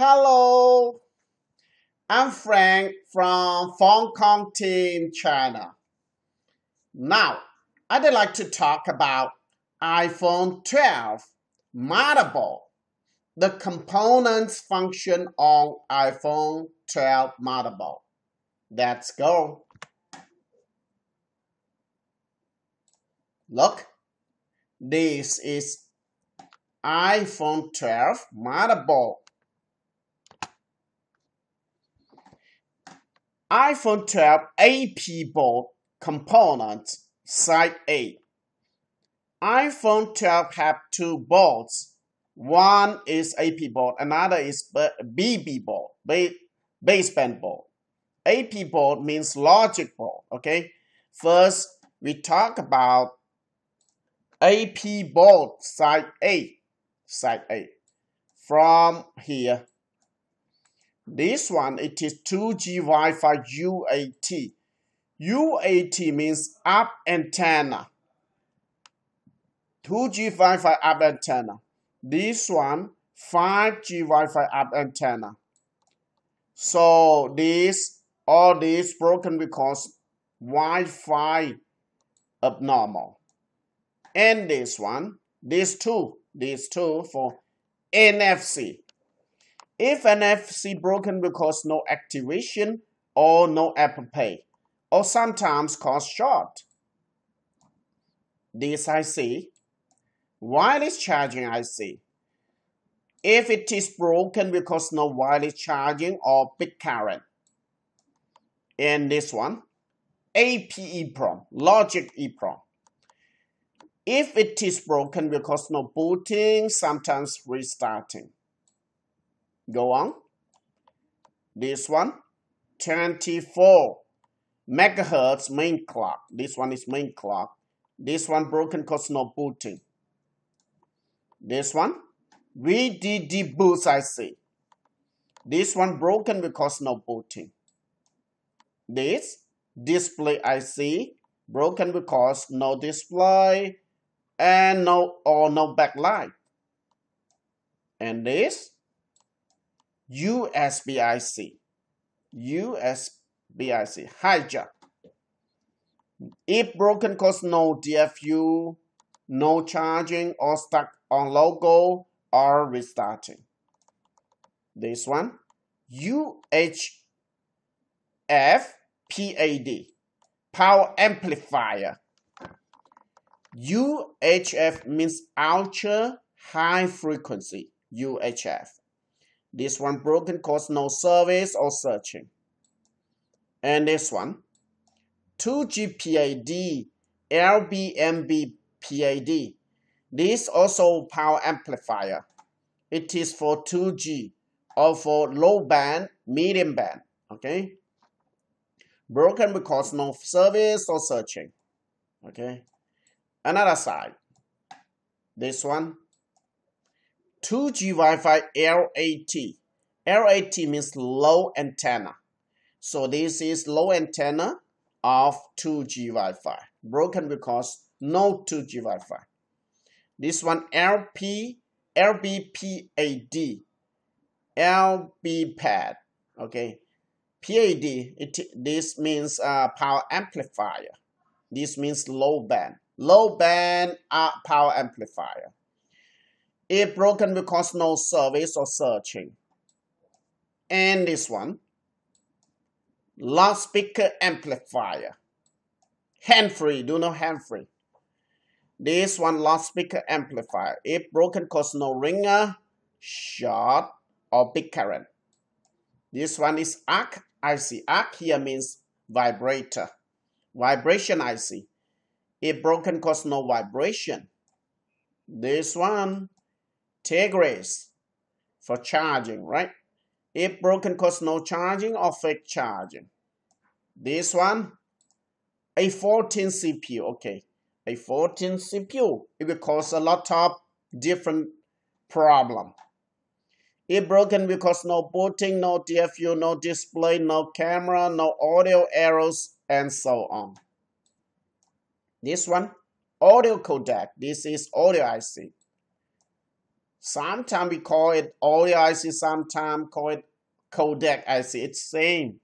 Hello, I'm Frank from Fonekong Team China. Now, I'd like to talk about iPhone 12 motherboard, the components function on iPhone 12 motherboard. Let's go. Look, this is iPhone 12 motherboard. iPhone 12 AP board components side A. iPhone 12 have two boards. One is AP board, another is BB board, baseband board. AP board means logic board, okay? First, we talk about AP board side A, side A. From here, this one, it is 2G Wi-Fi UAT. UAT means up antenna. 2G Wi-Fi up antenna. This one, 5G Wi-Fi up antenna. So this, all this broken because Wi-Fi abnormal. And this one, these two, these two for NFC. If an NFC broken will because no activation or no Apple Pay, or sometimes cause short. This IC, wireless charging IC. If it is broken will because no wireless charging or big current. And this one, AP EEPROM, logic EEPROM. If it is broken will because no booting, sometimes restarting. Go on. This one, 24 megahertz main clock. This one is main clock. This one broken because no booting. This one, VDD boost IC. This one broken because no booting. This display IC broken because no display and no or no backlight. And this USB-IC, USB-IC, hijack. If broken cause no DFU, no charging or stuck on logo or restarting. This one, UHF PAD, power amplifier. UHF means ultra high frequency, UHF. This one broken cause no service or searching. And this one, 2G PAD, LBMB PAD. This also power amplifier. It is for 2G or for low band, medium band. Okay. Broken because no service or searching. Okay. Another side. This one, 2G Wi-Fi LAT. LAT means low antenna. So this is low antenna of 2G Wi-Fi. Broken because no 2G Wi-Fi. This one LP, LBPAD, LBPAD. Okay, PAD. It this means uh, power amplifier. This means low band. Low band uh, power amplifier. If broken because no service or searching. And this one, loudspeaker amplifier. Hand-free, do not hand-free. This one loudspeaker amplifier. If broken cause no ringer, short, or big current. This one is ARC IC. ARC here means vibrator. Vibration IC. If broken cause no vibration. This one Tigris for charging, right? If broken cause no charging or fake charging. This one, a 14 CPU, okay. A 14 CPU, it will cause a lot of different problem. It broken because no booting, no DFU, no display, no camera, no audio errors, and so on. This one, audio codec. This is audio IC. Sometimes we call it audio IC, sometimes call it codec IC. It's same.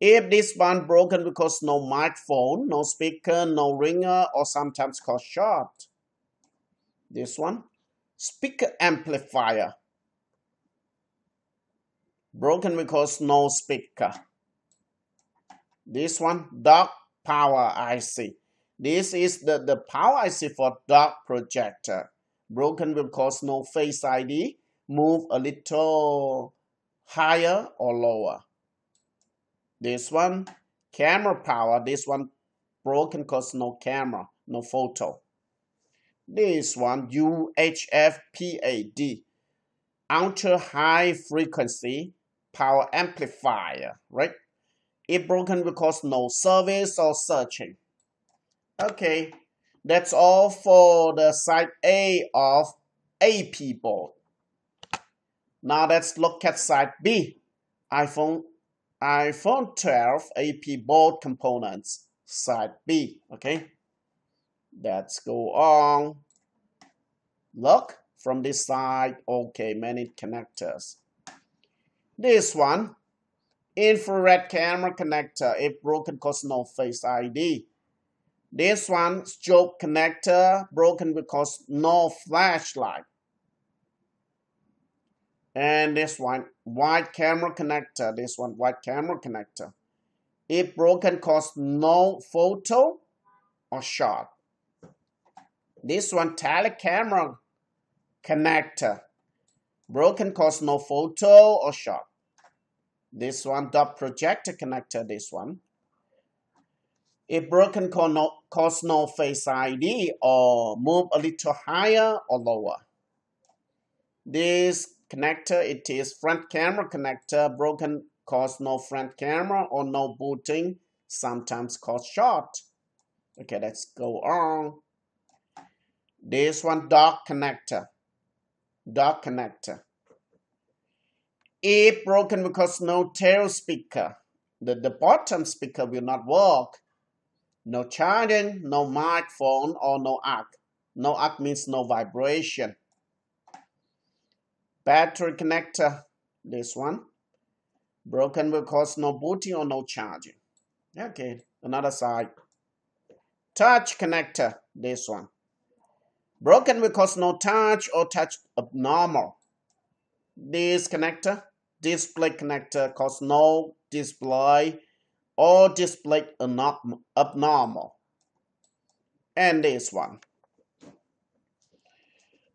If this one broken because no microphone, no speaker, no ringer, or sometimes called short. This one, speaker amplifier. Broken because no speaker. This one, dot power IC. This is the, the power IC for dot projector. Broken will because no face ID. Move a little higher or lower. This one, camera power. This one broken because no camera, no photo. This one, UHF PAD, ultra high frequency power amplifier, right? It broken will because no service or searching. Okay, that's all for the side A of AP board. Now let's look at side B, iPhone iPhone 12 AP board components, side B, okay? Let's go on. Look from this side, okay, many connectors. This one, infrared camera connector, if broken cause no face ID. This one, strobe connector, broken because no flashlight. And this one, wide camera connector. This one, wide camera connector. If broken, cause no photo or shot. This one, tele camera connector. Broken, cause no photo or shot. This one, dot projector connector. This one. If broken, cause no, cause no face ID or move a little higher or lower. This connector it is front camera connector broken cause no front camera or no booting sometimes cause short. Okay let's go on. This one dock connector dock connector. If broken because no tail speaker the, the bottom speaker will not work no charging no microphone or no arc no arc means no vibration Battery connector, this one. Broken will cause no booting or no charging. Okay, another side. Touch connector, this one. Broken will cause no touch or touch abnormal. This connector, display connector, cause no display or display abnormal. And this one.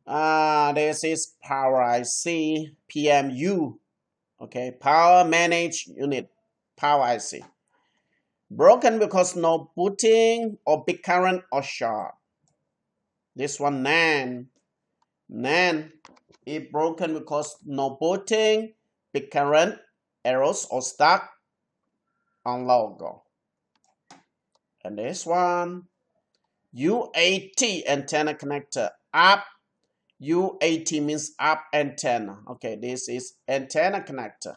Uh, this is Power IC PMU. Okay, Power Manage Unit, Power IC. Broken because no booting or big current or short. This one NAND. NAND is broken because no booting, big current, errors or stuck on logo. And this one, UAT antenna connector up UAT means up antenna. Okay, this is antenna connector.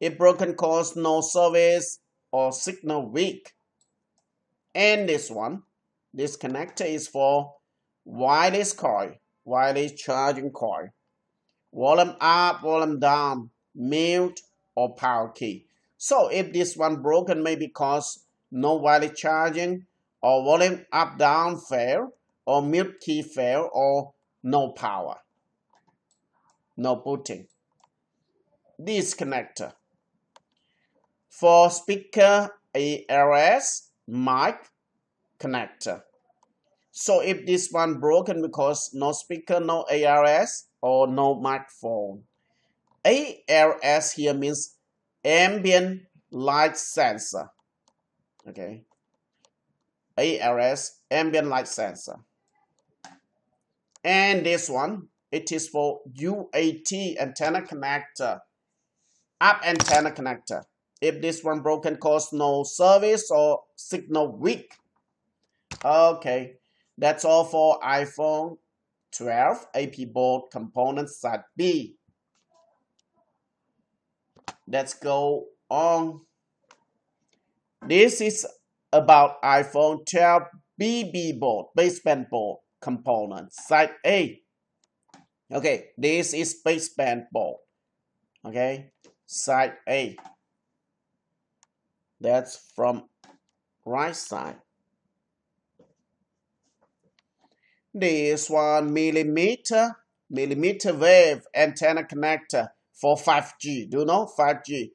If broken cause no service or signal weak. And this one, this connector is for wireless coil, wireless charging coil. Volume up, volume down, mute or power key. So if this one broken may because no wireless charging or volume up down fail or mute key fail or no power, no booting. This connector. For speaker ARS mic connector. So if this one broken because no speaker, no ARS or no microphone. ARS here means ambient light sensor. Okay. ARS ambient light sensor. And this one, it is for UAT antenna connector, up antenna connector. If this one broken, cause no service or signal weak. Okay, that's all for iPhone 12 AP board components side B. Let's go on. This is about iPhone 12 BB board, baseband board component. Side A. Okay, this is baseband ball. Okay, side A. That's from right side. This one millimeter, millimeter wave antenna connector for 5G. Do you know 5G?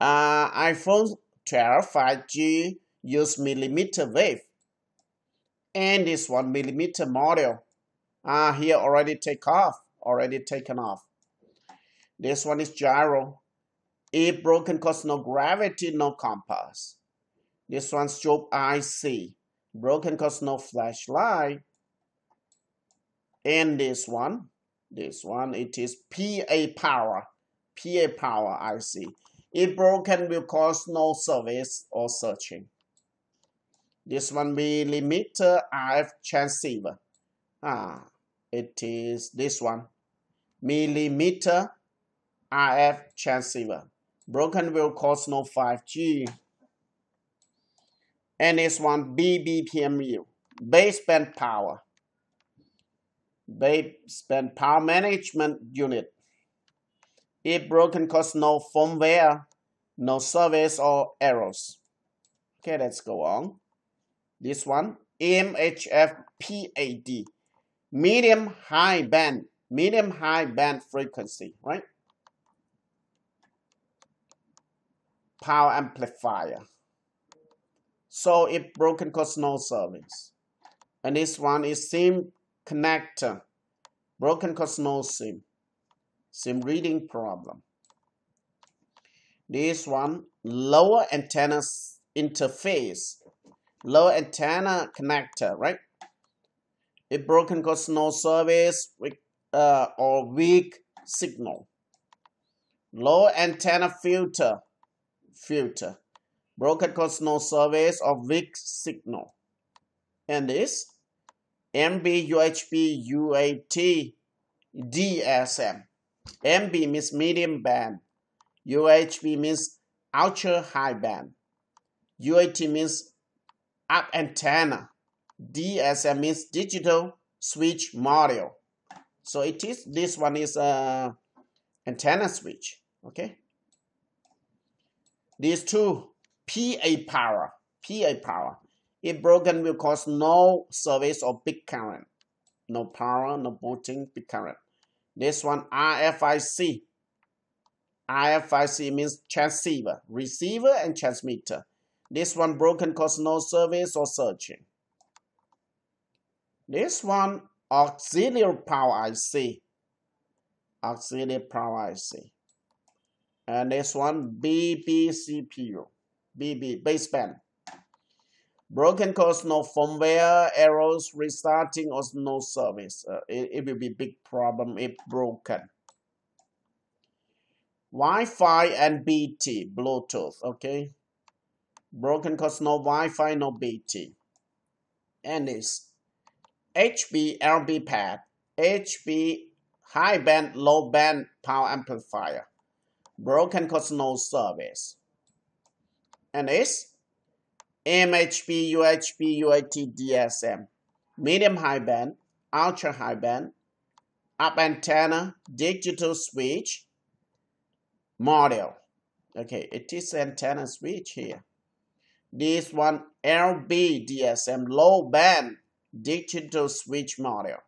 Uh, iPhone 12 5G use millimeter wave. And this one millimeter model. Ah, here already take off, already taken off. This one is gyro. If broken cause no gravity, no compass. This one strobe IC. Broken cause no flashlight. And this one, this one, it is PA power. PA power IC. If broken will cause no service or searching. This one millimeter RF transceiver. Ah, it is this one. Millimeter RF transceiver. Broken will cause no 5G. And this one BBPMU. Baseband power. Baseband power management unit. If broken cause no firmware, no service or errors. Okay, let's go on. This one, MHF PAD, medium high band, medium high band frequency, right? Power amplifier. So if broken cause no service. And this one is SIM connector. Broken cause no SIM. SIM reading problem. This one, lower antenna interface lower antenna connector, right? If broken cause no service uh, or weak signal. Low antenna filter, filter. Broken cause no service or weak signal. And this MB, UHB, UAT, DSM. MB means medium band. UHB means ultra high band. UAT means up antenna. DSM means digital switch module. So it is this one is a antenna switch. Okay. These two PA power. PA power. If broken will cause no service or big current. No power, no booting, big current. This one RFIC. RFIC means transceiver, receiver, and transmitter. This one broken cause no service or searching. This one auxiliary power IC. Auxiliary power IC. And this one BBCPU. BB baseband. Broken cause no firmware, errors, restarting or no service. Uh, it, it will be big problem if broken. Wi-Fi and BT, Bluetooth, okay? broken cause no Wi-Fi, no BT. And this HB LB pad, HB high band, low band power amplifier, broken cause no service. And this MHB, UHB, UAT, DSM, medium high band, ultra high band, up antenna, digital switch, model. Okay, it is antenna switch here. This one LB DSM low band digital switch module.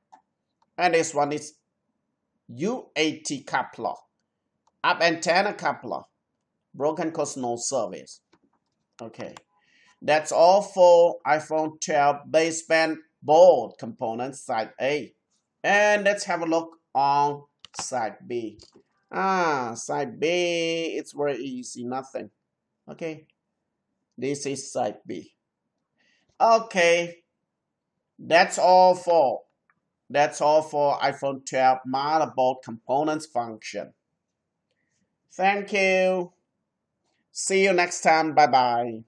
And this one is UAT coupler. Up antenna coupler. Broken cause no service. Okay. That's all for iPhone 12 baseband board components side A. And let's have a look on side B. Ah, side B, it's very easy, nothing. Okay. This is side B. Okay, that's all for that's all for iPhone 12 motherboard components function. Thank you. See you next time. Bye bye.